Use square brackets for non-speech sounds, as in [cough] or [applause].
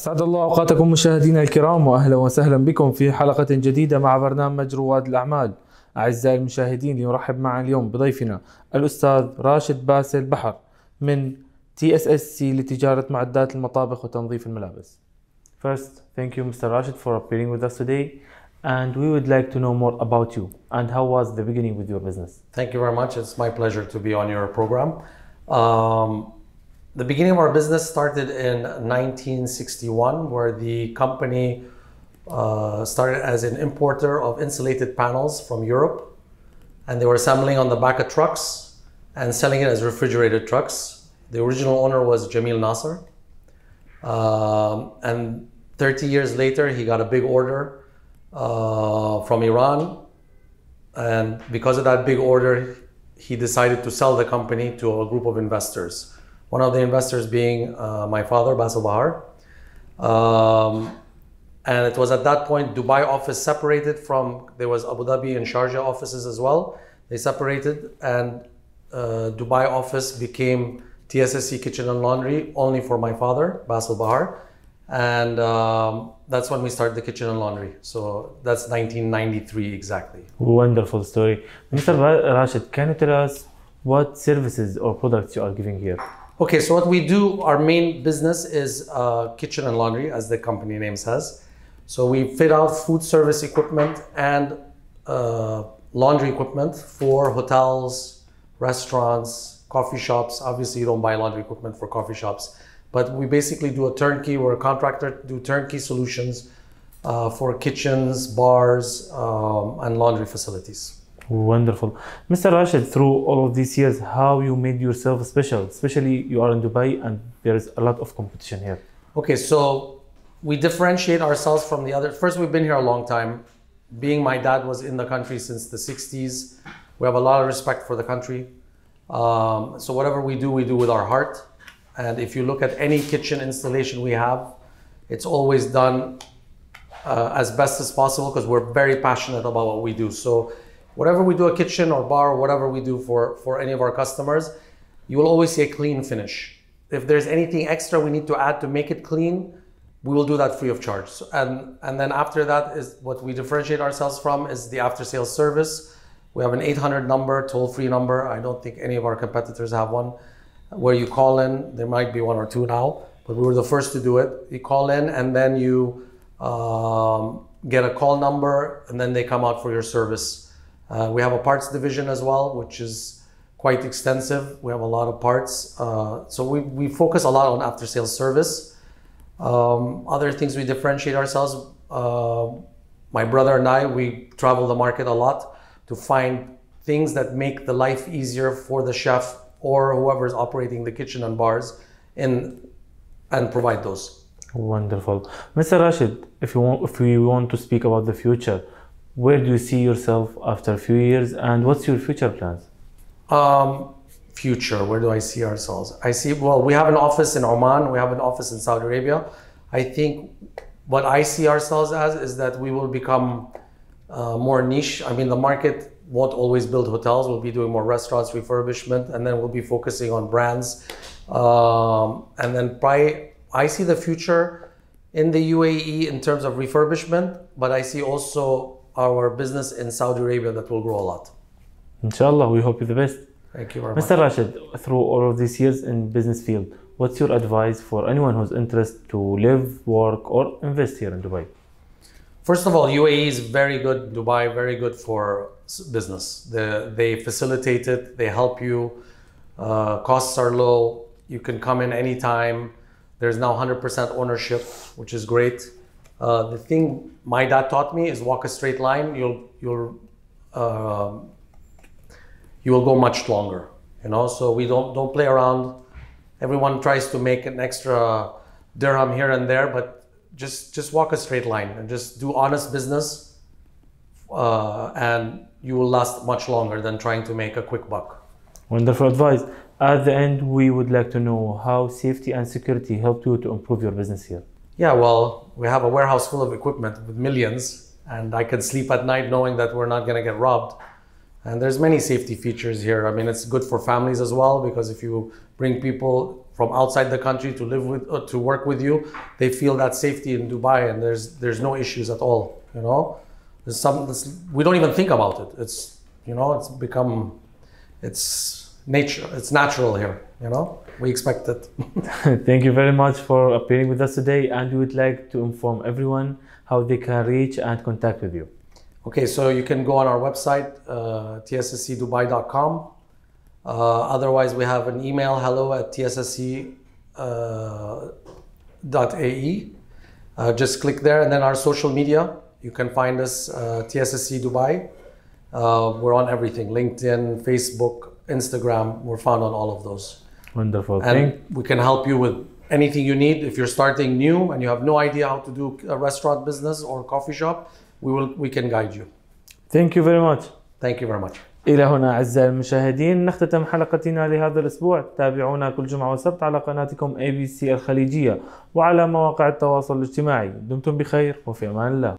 أسعد الله أوقاتكم مشاهدينا الكرام وأهلا وسهلا بكم في حلقة جديدة مع برنامج رواد الأعمال أعزائي المشاهدين يرحب معنا اليوم بضيفنا الأستاذ راشد باسل بحر من تي اس اس سي لتجارة معدات المطابخ وتنظيف الملابس. First, thank you Mr. Rashid for appearing with us today and we would like to know more about you and how was the beginning with your business. Thank you very much. It's my pleasure to be on your program. Um, the beginning of our business started in 1961, where the company uh, started as an importer of insulated panels from Europe, and they were assembling on the back of trucks and selling it as refrigerated trucks. The original owner was Jamil Nasser, um, and 30 years later, he got a big order uh, from Iran, and because of that big order, he decided to sell the company to a group of investors. One of the investors being uh, my father, Basil Bahar. Um, and it was at that point Dubai office separated from there was Abu Dhabi and Sharjah offices as well. They separated, and uh, Dubai office became TSSC Kitchen and Laundry only for my father, Basil Bahar, and um, that's when we started the kitchen and laundry. So that's 1993 exactly. Wonderful story. Mr. Ra- Rashid, can you tell us what services or products you are giving here? Okay, so what we do, our main business is uh, kitchen and laundry, as the company name says. So we fit out food service equipment and uh, laundry equipment for hotels, restaurants, coffee shops. Obviously, you don't buy laundry equipment for coffee shops, but we basically do a turnkey. We're a contractor, do turnkey solutions uh, for kitchens, bars, um, and laundry facilities. Wonderful. Mr. Rashid, through all of these years, how you made yourself special, especially you are in Dubai and there is a lot of competition here. Okay, so we differentiate ourselves from the other. First, we've been here a long time. Being my dad was in the country since the 60s, we have a lot of respect for the country. Um, so whatever we do, we do with our heart. And if you look at any kitchen installation we have, it's always done uh, as best as possible because we're very passionate about what we do. So whatever we do a kitchen or bar or whatever we do for, for any of our customers, you will always see a clean finish. If there's anything extra we need to add to make it clean, we will do that free of charge. And, and then after that is what we differentiate ourselves from is the after sales service. We have an 800 number, toll free number. I don't think any of our competitors have one where you call in. There might be one or two now, but we were the first to do it. You call in and then you um, get a call number and then they come out for your service. Uh, we have a parts division as well, which is quite extensive. We have a lot of parts. Uh, so we, we focus a lot on after sales service. Um, other things we differentiate ourselves. Uh, my brother and I, we travel the market a lot to find things that make the life easier for the chef or whoever is operating the kitchen and bars and, and provide those. Wonderful. Mr. Rashid, if you want, if we want to speak about the future, where do you see yourself after a few years and what's your future plans? Um, future, where do I see ourselves? I see, well, we have an office in Oman, we have an office in Saudi Arabia. I think what I see ourselves as is that we will become uh, more niche. I mean, the market won't always build hotels. We'll be doing more restaurants, refurbishment, and then we'll be focusing on brands. Um, and then by, I see the future in the UAE in terms of refurbishment, but I see also our business in Saudi Arabia that will grow a lot. Inshallah, we hope you the best. Thank you very much. Mr. Rashid, through all of these years in business field, what's your advice for anyone who's interested to live, work, or invest here in Dubai? First of all, UAE is very good. Dubai, very good for business. The, they facilitate it. They help you. Uh, costs are low. You can come in anytime. There's now 100% ownership, which is great. Uh, the thing my dad taught me is walk a straight line. You'll you'll um you will go much longer. You know, so we don't don't play around. Everyone tries to make an extra dirham here and there, but just just walk a straight line and just do honest business, uh, and you will last much longer than trying to make a quick buck. Wonderful advice. At the end, we would like to know how safety and security helped you to improve your business here. Yeah, well, we have a warehouse full of equipment with millions, and I can sleep at night knowing that we're not going to get robbed. And there's many safety features here. I mean, it's good for families as well because if you bring people from outside the country to live with, uh, to work with you, they feel that safety in Dubai, and there's there's no issues at all. You know, there's some we don't even think about it. It's you know, it's become, it's nature. It's natural here. You know, we expect it. [laughs] Thank you very much for appearing with us today, and we would like to inform everyone how they can reach and contact with you. Okay, so you can go on our website, uh, tsscdubai.com. Uh, otherwise, we have an email, hello at tssc.ae. Uh, just click there, and then our social media. You can find us, uh, TSSC Dubai. Uh, we're on everything LinkedIn, Facebook, Instagram. We're found on all of those. Wonderful. And Thank, we can help you with anything you need. If you're starting new and you have no idea how to do a restaurant business or coffee shop, we, will, we can guide you. thank you very much. Thank you very much. إلى هنا أعزائي المشاهدين نختتم حلقتنا لهذا الأسبوع تابعونا كل جمعة وسبت على قناتكم ABC الخليجية وعلى مواقع التواصل الاجتماعي دمتم بخير وفي أمان الله